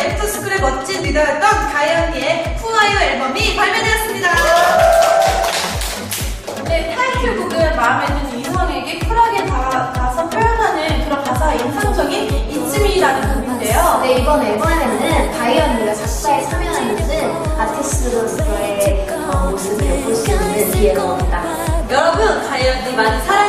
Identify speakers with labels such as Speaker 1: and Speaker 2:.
Speaker 1: 애프터스쿨의 멋진 리더였던 가연이의 후아유 앨범이 발매되었습니다.
Speaker 2: 네, 타이틀곡은 마음에 드는 이성에게 쿨하게 다가가서 표현하는 그런 가사가 인상적인 이쯤이라는 곡인데요.
Speaker 3: 네, 이번 앨범에는 가연이가 작사에 참여하는 등 아티스트로서의 어, 모습을 볼 수 있는 기회가 옵니다.
Speaker 1: 여러분, 가연이 많이 사랑해주세요.